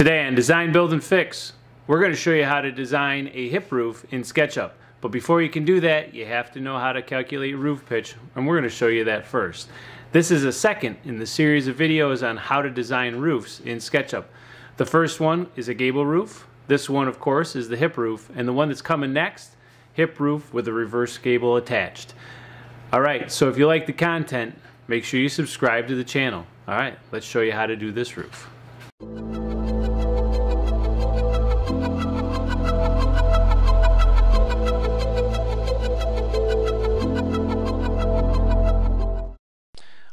Today on Design, Build, and Fix, we're going to show you how to design a hip roof in SketchUp. But before you can do that, you have to know how to calculate roof pitch, and we're going to show you that first. This is a second in the series of videos on how to design roofs in SketchUp. The first one is a gable roof. This one, of course, is the hip roof, and the one that's coming next, hip roof with a reverse gable attached. All right, so if you like the content, make sure you subscribe to the channel. All right, let's show you how to do this roof.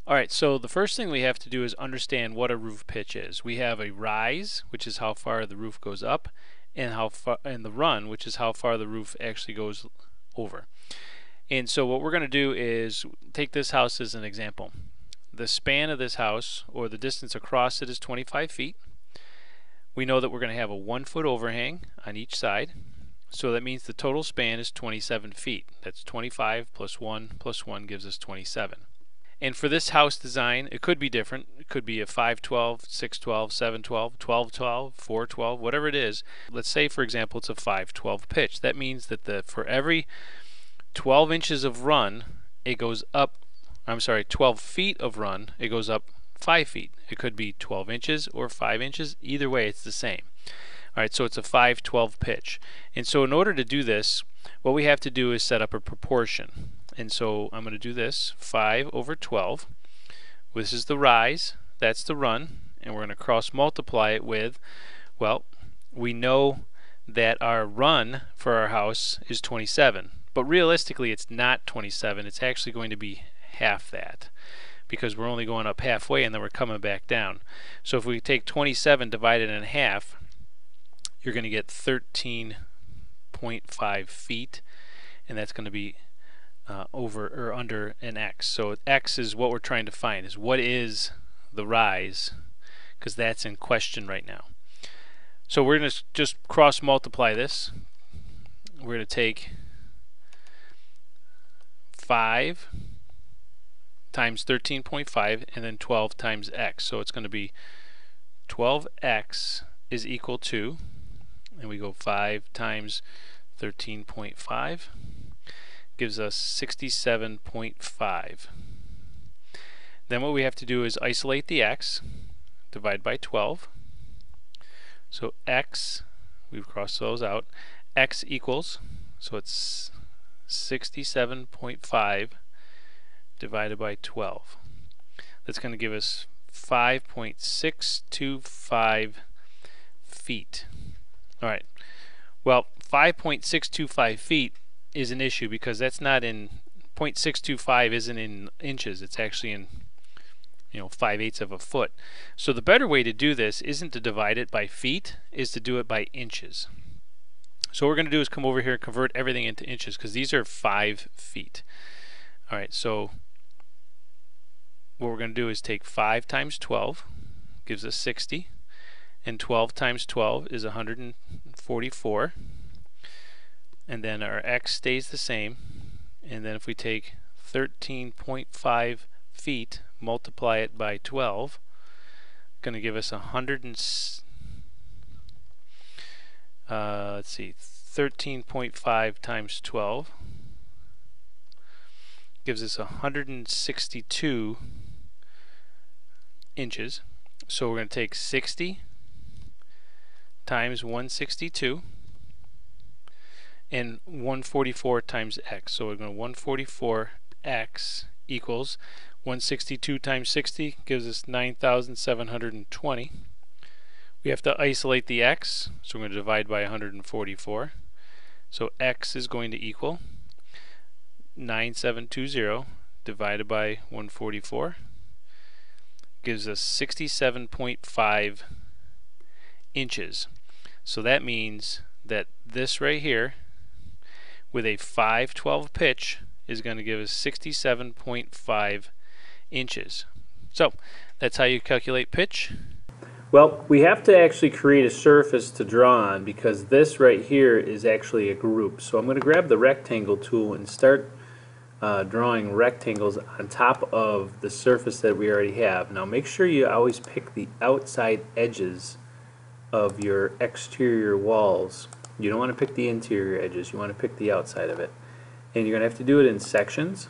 Alright, so the first thing we have to do is understand what a roof pitch is. We have a rise, which is how far the roof goes up, and how far and the run, which is how far the roof actually goes over. And so what we're going to do is take this house as an example. The span of this house, or the distance across it, is 25 feet. We know that we're going to have a one foot overhang on each side. So that means the total span is 27 feet. That's 25 plus 1 plus 1 gives us 27. And for this house design, it could be different. It could be a 512, 612, 712, 1212, 412, whatever it is. Let's say, for example, it's a 512 pitch. That means that the for every 12 inches of run, it goes up, I'm sorry, 12 feet of run, it goes up 5 feet. It could be 12 inches or 5 inches. Either way, it's the same. All right, so it's a 512 pitch. And so in order to do this, what we have to do is set up a proportion. And so I'm going to do this 5 over 12. This is the rise, that's the run, and we're going to cross multiply it with, well, we know that our run for our house is 27. But realistically, it's not 27. It's actually going to be half that because we're only going up halfway and then we're coming back down. So if we take 27 divided in half, you're going to get 13.5 feet, and that's going to be uh, over or under an x. So x is what we're trying to find, is what is the rise, because that's in question right now. So we're going to just cross multiply this. We're going to take 5 times 13.5 and then 12 times x. So it's going to be 12x is equal to, and we go 5 times 13.5 gives us 67.5. Then what we have to do is isolate the x, divide by 12. So x, we've crossed those out, x equals, so it's 67.5 divided by 12. That's going to give us 5.625 feet. All right. Well, 5.625 feet is an issue because that's not in 0.625 isn't in inches. It's actually in you know 5 eighths of a foot. So the better way to do this isn't to divide it by feet is to do it by inches. So what we're going to do is come over here and convert everything into inches because these are 5 feet. Alright so what we're going to do is take 5 times 12 gives us 60 and 12 times 12 is 144 and then our x stays the same. And then if we take 13.5 feet multiply it by 12 going to give us a hundred and uh, let's see 13.5 times 12 gives us 162 inches. So we're going to take 60 times 162 and 144 times x. So we're going to 144x equals 162 times 60 gives us 9,720. We have to isolate the x, so we're going to divide by 144. So x is going to equal 9720 divided by 144 gives us 67.5 inches. So that means that this right here with a 512 pitch is going to give us 67.5 inches. So that's how you calculate pitch. Well, we have to actually create a surface to draw on because this right here is actually a group. So I'm going to grab the rectangle tool and start uh, drawing rectangles on top of the surface that we already have. Now make sure you always pick the outside edges of your exterior walls. You don't want to pick the interior edges, you want to pick the outside of it. And you're going to have to do it in sections.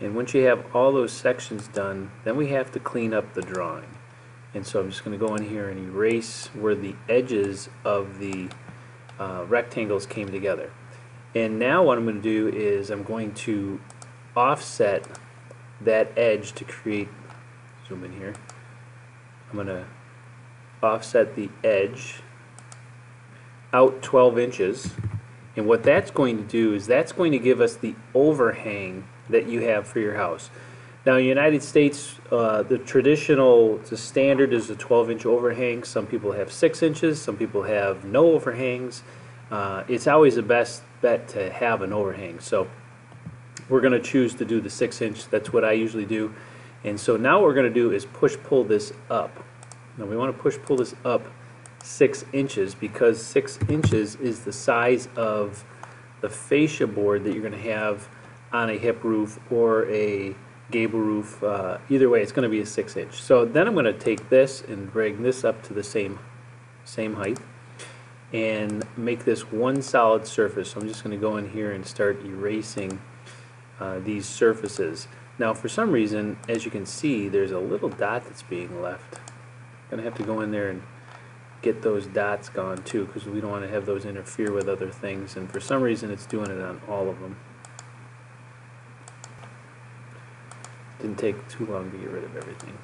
And once you have all those sections done, then we have to clean up the drawing. And so I'm just going to go in here and erase where the edges of the uh, rectangles came together. And now what I'm going to do is I'm going to offset that edge to create, zoom in here, I'm going to offset the edge out 12 inches. And what that's going to do is that's going to give us the overhang that you have for your house. Now United States uh, the traditional the standard is a 12 inch overhang. Some people have 6 inches some people have no overhangs. Uh, it's always the best bet to have an overhang. So we're going to choose to do the 6 inch. That's what I usually do. And so now what we're going to do is push pull this up. Now we want to push pull this up six inches because six inches is the size of the fascia board that you're going to have on a hip roof or a gable roof. Uh, either way, it's going to be a six inch. So then I'm going to take this and drag this up to the same same height and make this one solid surface. So I'm just going to go in here and start erasing uh, these surfaces. Now for some reason, as you can see, there's a little dot that's being left I'm going to have to go in there and get those dots gone too because we don't want to have those interfere with other things and for some reason it's doing it on all of them. Didn't take too long to get rid of everything.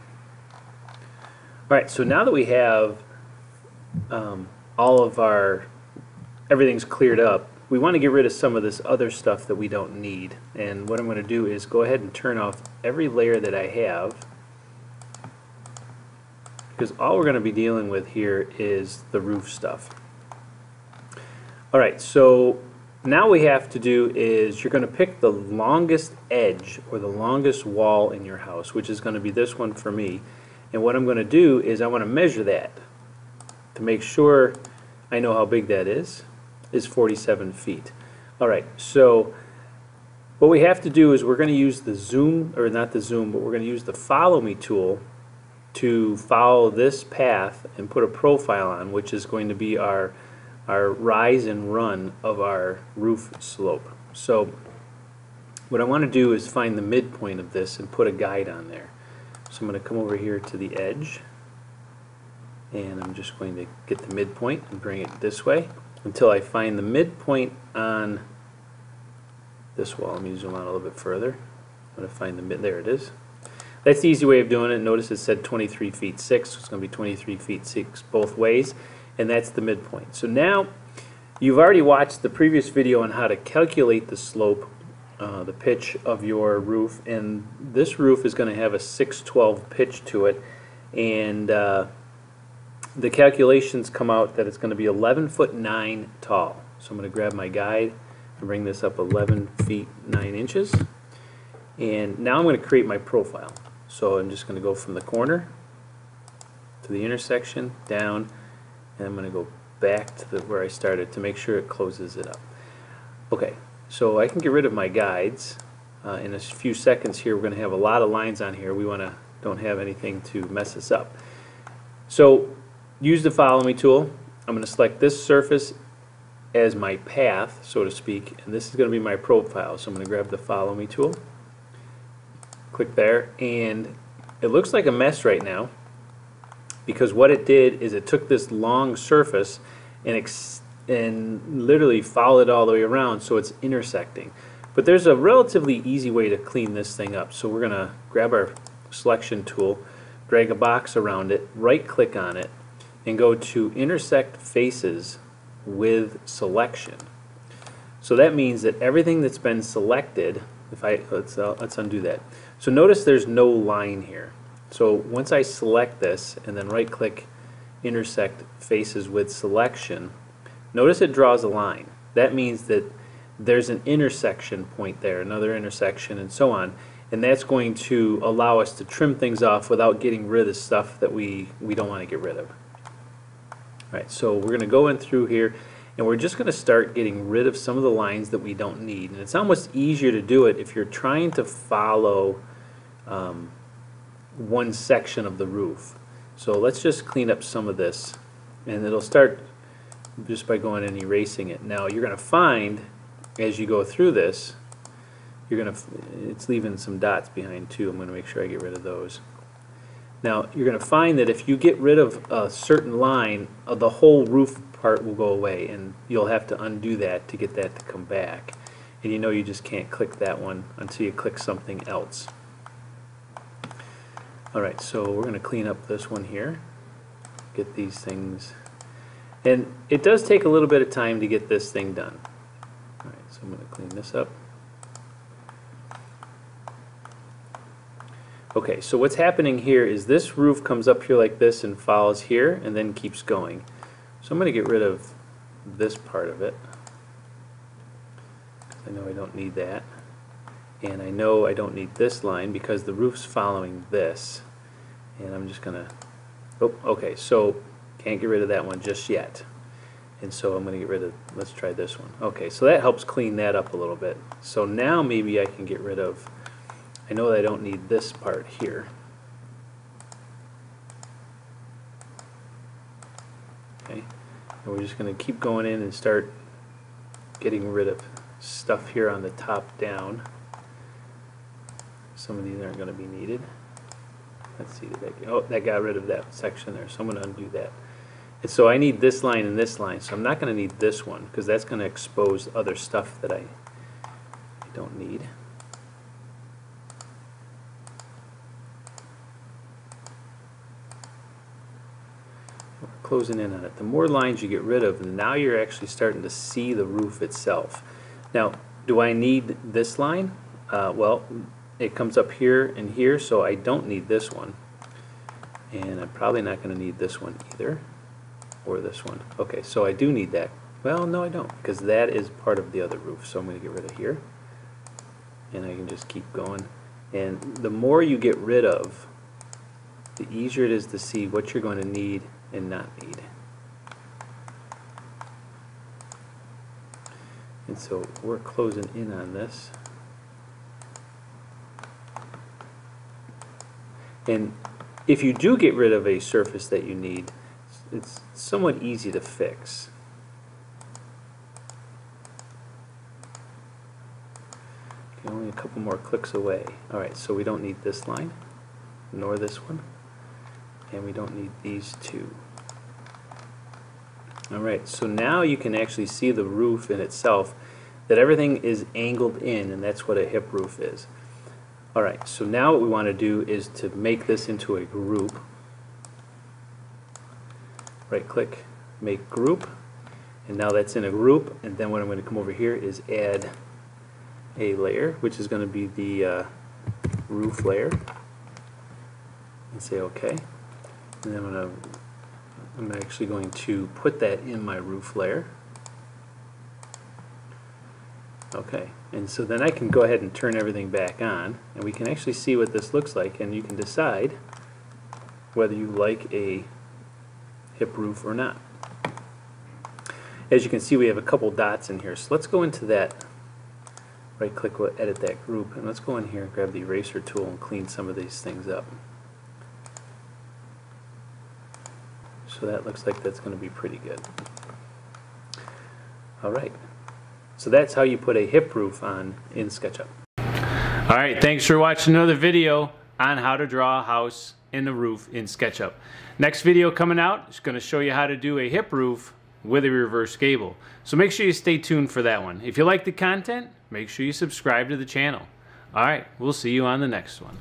Alright, so now that we have um, all of our, everything's cleared up, we want to get rid of some of this other stuff that we don't need. And what I'm going to do is go ahead and turn off every layer that I have because all we're going to be dealing with here is the roof stuff. Alright, so now we have to do is you're going to pick the longest edge or the longest wall in your house, which is going to be this one for me. And what I'm going to do is I want to measure that to make sure I know how big that is, is 47 feet. Alright, so what we have to do is we're going to use the zoom, or not the zoom, but we're going to use the follow me tool to follow this path and put a profile on, which is going to be our, our rise and run of our roof slope. So what I want to do is find the midpoint of this and put a guide on there. So I'm going to come over here to the edge and I'm just going to get the midpoint and bring it this way until I find the midpoint on this wall. Let me zoom out a little bit further. I'm going to find the mid, there it is. That's the easy way of doing it. Notice it said 23 feet 6, so it's going to be 23 feet 6 both ways, and that's the midpoint. So now, you've already watched the previous video on how to calculate the slope, uh, the pitch of your roof, and this roof is going to have a 612 pitch to it, and uh, the calculations come out that it's going to be 11 foot 9 tall. So I'm going to grab my guide and bring this up 11 feet 9 inches. And now I'm going to create my profile. So I'm just going to go from the corner to the intersection, down, and I'm going to go back to the, where I started to make sure it closes it up. Okay, so I can get rid of my guides. Uh, in a few seconds here, we're going to have a lot of lines on here. We want to don't have anything to mess us up. So use the follow me tool. I'm going to select this surface as my path, so to speak, and this is going to be my profile. So I'm going to grab the follow me tool click there and it looks like a mess right now because what it did is it took this long surface and and literally followed it all the way around so it's intersecting. But there's a relatively easy way to clean this thing up so we're gonna grab our selection tool drag a box around it right click on it and go to intersect faces with selection. So that means that everything that's been selected if I let's uh, let's undo that so notice there's no line here. So once I select this and then right click intersect faces with selection, notice it draws a line. That means that there's an intersection point there, another intersection and so on. And that's going to allow us to trim things off without getting rid of stuff that we, we don't want to get rid of. Alright, so we're going to go in through here and we're just going to start getting rid of some of the lines that we don't need. And it's almost easier to do it if you're trying to follow um, one section of the roof. So let's just clean up some of this. And it'll start just by going and erasing it. Now you're going to find as you go through this, you're going to, it's leaving some dots behind too. I'm going to make sure I get rid of those. Now you're going to find that if you get rid of a certain line, uh, the whole roof part will go away and you'll have to undo that to get that to come back. And you know you just can't click that one until you click something else. Alright, so we're going to clean up this one here. Get these things. And it does take a little bit of time to get this thing done. Alright, so I'm going to clean this up. Okay, so what's happening here is this roof comes up here like this and follows here and then keeps going. So I'm going to get rid of this part of it. I know I don't need that. And I know I don't need this line because the roof's following this. And I'm just going to, oh, okay, so can't get rid of that one just yet. And so I'm going to get rid of, let's try this one. Okay, so that helps clean that up a little bit. So now maybe I can get rid of I know that I don't need this part here. Okay, and we're just going to keep going in and start getting rid of stuff here on the top down. Some of these aren't going to be needed. Let's see, that oh, that got rid of that section there, so I'm going to undo that. And so I need this line and this line, so I'm not going to need this one, because that's going to expose other stuff that I, I don't need. closing in on it. The more lines you get rid of, now you're actually starting to see the roof itself. Now, do I need this line? Uh, well, it comes up here and here, so I don't need this one. And I'm probably not going to need this one either, or this one. Okay, so I do need that. Well, no I don't, because that is part of the other roof, so I'm going to get rid of here. And I can just keep going. And the more you get rid of, the easier it is to see what you're going to need and not need. And so we're closing in on this. And if you do get rid of a surface that you need, it's somewhat easy to fix. Okay, only a couple more clicks away. Alright, so we don't need this line, nor this one and we don't need these two. Alright, so now you can actually see the roof in itself, that everything is angled in, and that's what a hip roof is. Alright, so now what we want to do is to make this into a group. Right click, make group, and now that's in a group, and then what I'm going to come over here is add a layer, which is going to be the uh, roof layer, and say OK. And I'm, gonna, I'm actually going to put that in my roof layer. Okay, and so then I can go ahead and turn everything back on, and we can actually see what this looks like, and you can decide whether you like a hip roof or not. As you can see, we have a couple dots in here, so let's go into that, right click, edit that group, and let's go in here and grab the eraser tool and clean some of these things up. So that looks like that's going to be pretty good. Alright, so that's how you put a hip roof on in SketchUp. Alright, thanks for watching another video on how to draw a house in the roof in SketchUp. Next video coming out is going to show you how to do a hip roof with a reverse gable. So make sure you stay tuned for that one. If you like the content, make sure you subscribe to the channel. Alright, we'll see you on the next one.